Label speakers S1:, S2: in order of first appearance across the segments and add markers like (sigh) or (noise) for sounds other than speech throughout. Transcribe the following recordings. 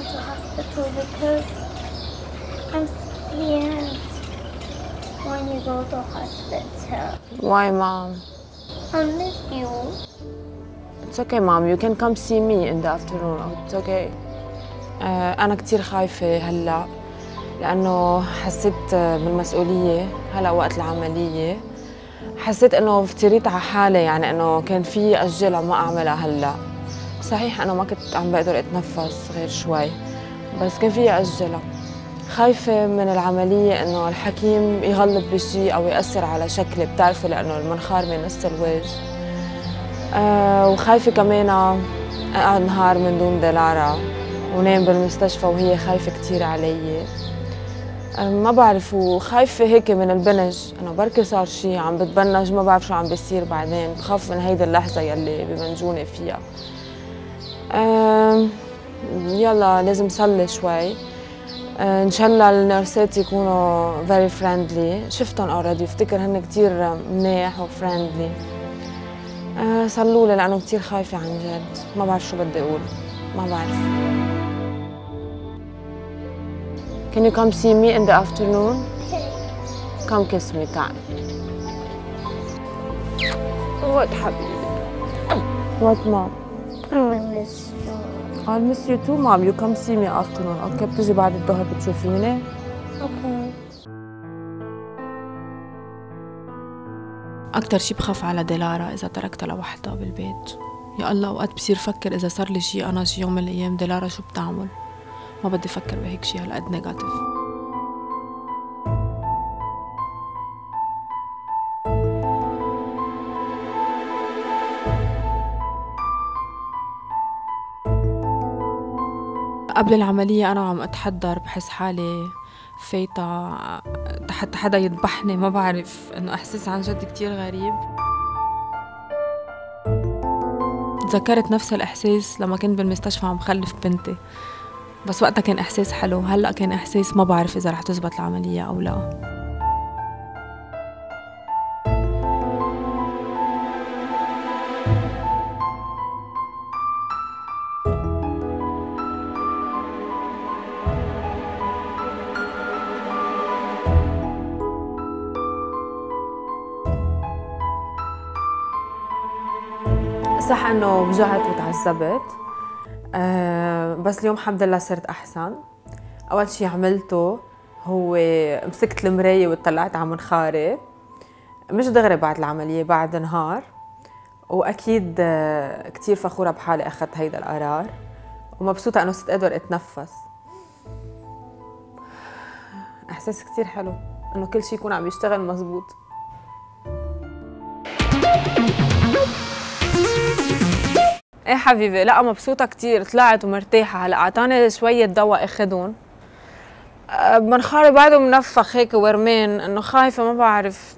S1: going to hospital because I'm scared when you go to hospital.
S2: Why, mom?
S1: I miss you.
S2: It's okay, mom. You can come see me in the afternoon. It's okay. آه، أنا كتير خايفة هلأ لأنه حسيت بالمسؤولية هلأ وقت العملية حسيت إنه افتريت على حالي يعني إنه كان في أجلها ما أعملها هلأ صحيح أنا ما كنت عم بقدر أتنفس غير شوي بس كان في أجلها. خايفة من العملية إنه الحكيم يغلط بشيء أو يأثر على شكلي بتعرفي لأنه المنخار من نص الوجه آه وخايفة كمان أقعد نهار من دون دلارة ونام بالمستشفى وهي خايفة كتير علي. آه ما بعرف وخايفة هيك من البنج إنه بركي صار شي عم بتبنج ما بعرف شو عم بيصير بعدين بخاف من هيدي اللحظة يلي ببنجوني فيها. يلا لازم صلي شوي. آه، إن شاء الله ال nurseات يكونوا very friendly. شفتهم already بفتكر هن كثير منيح و friendly آه صلوا لي لأنه كثير خايفة عن جد. ما بعرف شو بدي أقول. ما بعرف. Can you come see me in the afternoon? Come kiss me تعال What حبيبي What mom?
S1: I miss you.
S2: I'll miss you too mom. You come see me afternoon. okay بتجي بعد الظهر بتشوفيني
S1: Okay.
S3: أكتر شي بخاف على ديلارا إذا تركتها لوحدها بالبيت. يا الله أوقات بصير فكر إذا صار لي شي أنا شي يوم من الأيام ديلارا شو بتعمل ما بدي أفكر بهيك شي هالقد negative قبل العملية أنا عم أتحضر بحس حالي فايتة. حتى حدا يذبحني ما بعرف إنه إحساس عن جد كتير غريب. تذكرت نفس الإحساس لما كنت بالمستشفى عم خلف بنتي. بس وقتها كان إحساس حلو هلأ كان إحساس ما بعرف إذا رح تزبط العملية أو لا.
S2: صح انه وجعت وتعذبت أه بس اليوم الحمد لله صرت أحسن. أول شيء عملته هو مسكت المراية وطلعت على منخاري. مش دغري بعد العملية بعد نهار. وأكيد آه، كثير فخورة بحالي أخذت هيدا القرار. ومبسوطة إنه صرت أقدر أتنفس. إحساس كثير حلو إنه كل شيء يكون عم يشتغل مزبوط. إيه حبيبي؟ لا مبسوطة كتير. طلعت ومرتاحة. هلا أعطاني شوية دواء أه، منخاري بعده منفخ هيك ورمان إنه خايفة ما بعرف.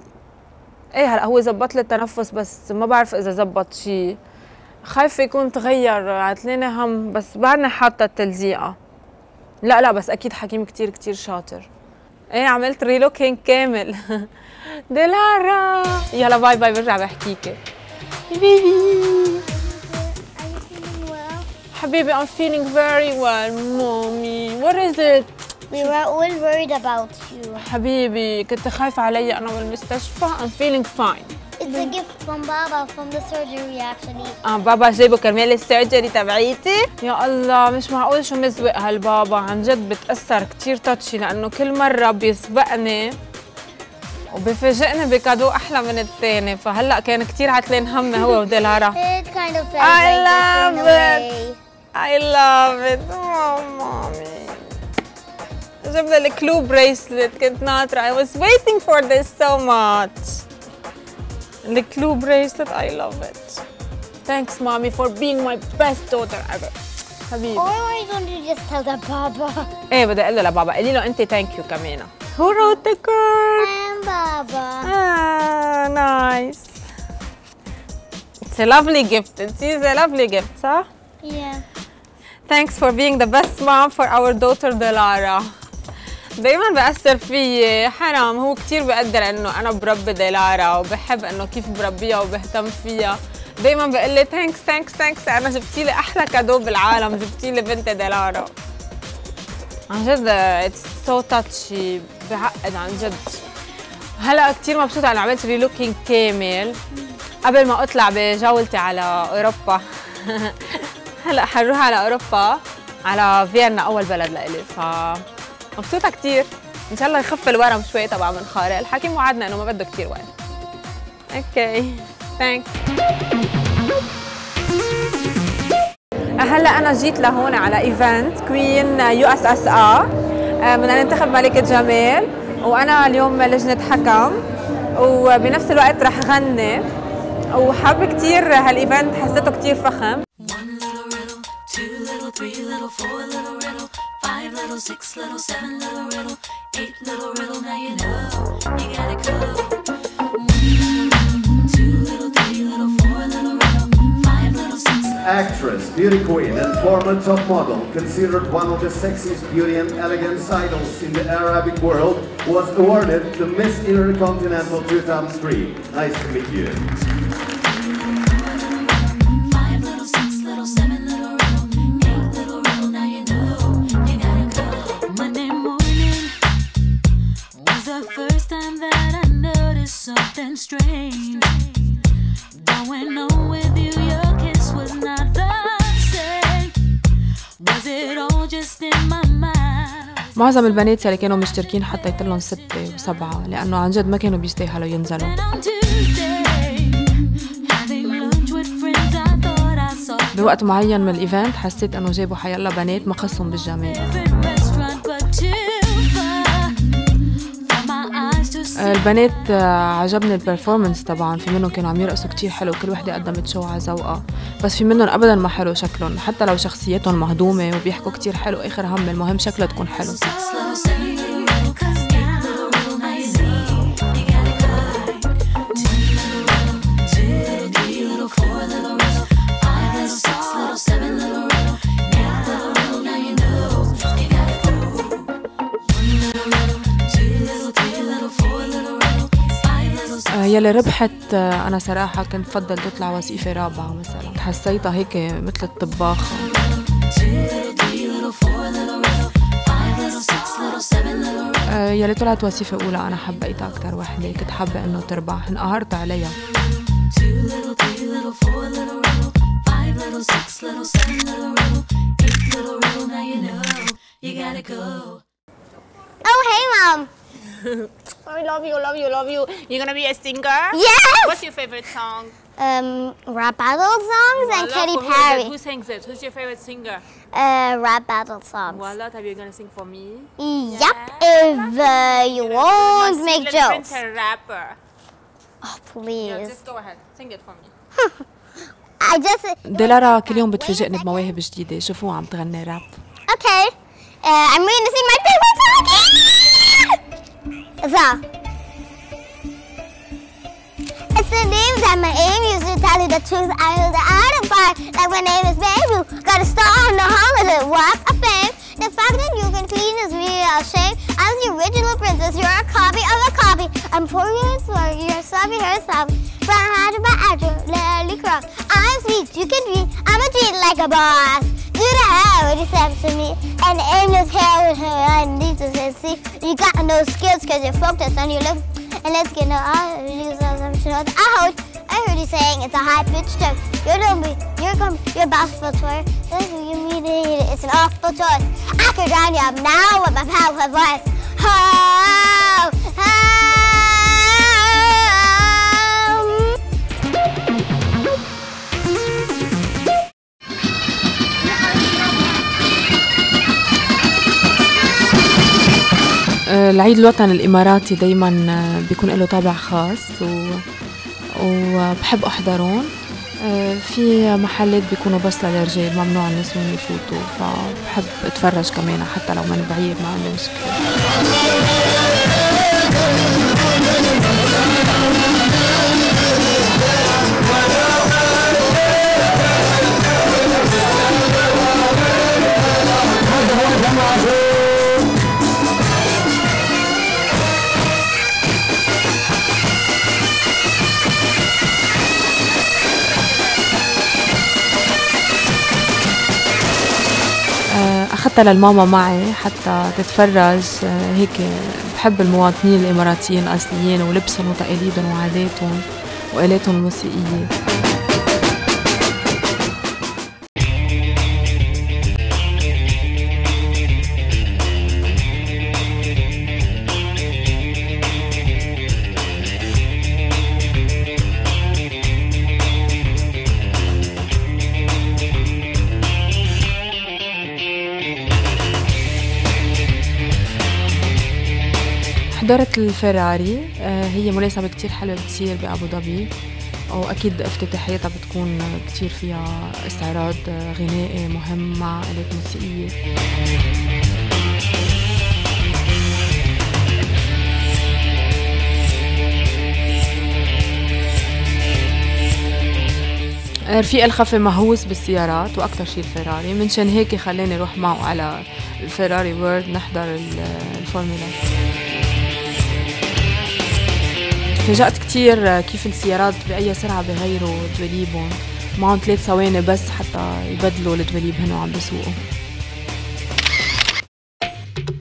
S2: إيه هلا هو زبط لي التنفس بس ما بعرف إذا زبط شيء خايفة يكون تغير. عتلاني هم بس بعدني حاطة التلزيقة. لا لا بس أكيد حكيم كتير كتير شاطر. إيه عملت ريلوكينج كامل. (laughs) دلارا يلا bye bye برجع بحكيكي
S1: baby.
S2: حبيبي I'm feeling very well. mommy what is it?
S1: We were all worried about you.
S2: حبيبي كنت خايفة علي أنا بالمستشفى I'm feeling fine.
S1: It's a gift from Baba from the surgery actually.
S2: آه بابا جايبه كرمال ال surgery تبعيتي. يا الله مش معقول شو مزوق هالبابا. عن جد بتأثر كتير touchy لأنه كل مرة بيسبقني وبفاجئني بكادو أحلى من التاني. فهلأ كان كتير عتلان همي هو وديلارا
S1: It kind of felt
S2: I
S1: like
S2: love it.
S1: way.
S2: I love it oh mommy جبنا الكلو بريسلت كنت ناطرة I was waiting for this so much الكلو بريسلت I love it Thanks mommy for being my best daughter ever حبيبي
S1: Or why don't you just tell the Baba?
S2: ايه بدي اقول له لبابا قولي له انت ثانك يو كمان Who wrote the card?
S1: I'm Baba.
S2: Ah, nice. It's a lovely gift. It is a lovely gift, صح?
S1: Yeah.
S2: Thanks for being the best mom for our daughter Delara. دايما بأثر فيي حرام. هو كتير بقدر إنه أنا بربي ديلارا وبحب إنه كيف بربيها وبهتم فيها. دايما بقول لي thanks thanks thanks أنا جبتي لي أحلى cadeau بالعالم. جبتي لي بنتي ديلارا. عن جد it's so touchy بعقد عن جد. هلأ كثير مبسوطة إنه عملت relooking كامل. قبل ما أطلع بجولتي على أوروبا. (laughs) هلا حنروح على أوروبا على فيينا أول بلد لإلي ف مبسوطة كثير إن شاء الله يخف الورم شوي تبع منخاري الحكيم وعدنا إنه ما بده كثير وقت. okay. thanks هلا أنا جيت لهون على event Queen USSA. بدنا ننتخب ملكه جمال. وأنا اليوم لجنة حكم. وبنفس الوقت رح غني. وحابه كثير هال event حسيته كثير فخم. Three little, four little riddle, five little, six little, seven little riddle, eight little riddle. Now you know you gotta go. Actress, beauty queen, and former top model, considered one of the sexiest beauty and elegance idols in the Arabic world, was awarded the Miss Intercontinental 2003. Nice to meet you. Going on with you. Your kiss was not the same. Was it all just in my mind? معظم البنات يلي كانوا مشتركين حتى يطلعوا ستة وسبعة لأنه عن جد ما كانوا بيستاهلوا ينزلوا بوقت معين من الايفنت حسيت إنه جابوا حيلا بنات ما خصهم بالجمال البنات عجبني البرفورمنس طبعا في منهم كانوا عم يرقصوا كتير حلو كل وحدة قدمت شو على ذوقها. بس في منهم ابدا ما حلو شكلهم. حتى لو شخصياتهم مهضومة وبيحكوا كتير حلو آخر هم المهم شكلها تكون حلو. يلي ربحت أنا صراحة كنت بفضل تطلع وظيفة رابعة مثلا. حسيتها هيك مثل الطباخه يلي طلعت وظيفة أولى أنا حبيتها أكثر وحدة. كنت حابة إنه تربح. انقهرت عليها.
S1: Oh, hey, Mom. (laughs)
S2: I love you, love you, love you. You're gonna be a singer?
S1: Yes!
S2: What's your favorite song?
S1: Um, rap battle songs and Katy
S2: who
S1: Perry.
S2: Who sings it? Who's your favorite singer?
S1: Uh, rap battle songs.
S2: Voila, are you gonna sing for me?
S1: Yep, if uh, you won't make jokes.
S2: a rapper.
S1: Oh, please.
S2: Yeah, just go ahead. Sing it for me.
S1: I just...
S3: ديلارا كل يوم بتفاجئني بمواهب جديدة شوفوها عم تغني راب
S1: Okay. Uh, I'm going to sing my favorite song. So, it's the name that my aim used to tell you the truth. I was the fire. Like my name is Baby. Got a star on the holiday. Walk of fame. The fact that you can clean is really a shame. I'm the original princess. You're a copy of a copy. I'm four years old. You're sloppy herself. But I had my actor, Lily Croft. I'm sweet. You can be. I'm a treat like a boss. Do the hair with your steps to me. And aim this hair with her No skills because you're focused on your look. And let's get no I heard, I heard you saying it's a high pitched joke. You're gonna be, you're gonna, you're. That's what you mean it's an awful choice. I could drown you up now with my powerful voice. Oh,
S3: العيد الوطني الإماراتي دايما بيكون له طابع خاص و... وبحب أحضرهم في محلات بيكونوا بس للرجال ممنوع النسوان يفوتوا فبحب أتفرج كمان حتى لو من بعيد ما عندي مشكلة.
S2: أخذتها للماما معي حتى تتفرج هيك بحب المواطنين الإماراتيين الأصليين ولبسهم وتقاليدهم وعاداتهم وآلاتهم الموسيقية. حضرت الفيراري آه، هي مناسبة كتير حلوة بتصير بأبو ظبي وأكيد افتتاحيتها بتكون كتير فيها استعراض غنائي مهم مع آلات موسيقية رفيق الخفي مهووس بالسيارات وأكثر شيء الفيراري منشان هيك خلاني أروح معه على الفيراري وورد نحضر الفورمولا. تفاجأت كتير كيف السيارات بأي سرعة بغيروا دواليبهم معهم ثلاث ثواني بس حتى يبدلوا الدواليب هن وعم بيسوقوا